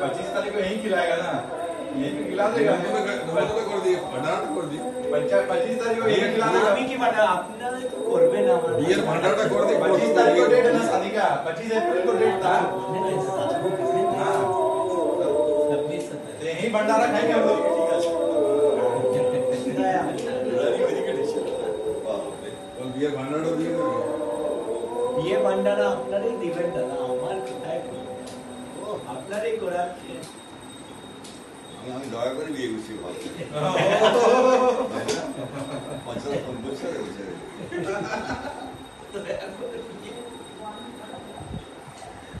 पच्चीस तारीख को यही खिलाएगा ना। यही पे खिला देगा नमस्ते कर दिए भंडारा कर दिए पंचायत पच्चीस तारीख को यही खिला देगा अभी की बात है अपना तो करबे ना। बियर भंडारा कर दिए पच्चीस तारीख को डेट ना शादी का। पच्चीस अप्रैल को तो डेट था यही भंडारा खाएँगे हम लोग। বিয়ের ভান্ডারটা দিয়ে দেবে বিয়ে ভান্ডারা আপনারই দিবেন দাদা আমার কোথায় করবো? ও আপনারই করার আমি দয়া করে বিয়ে করছি ভালো পঞ্চাশ পঞ্চাশ বছর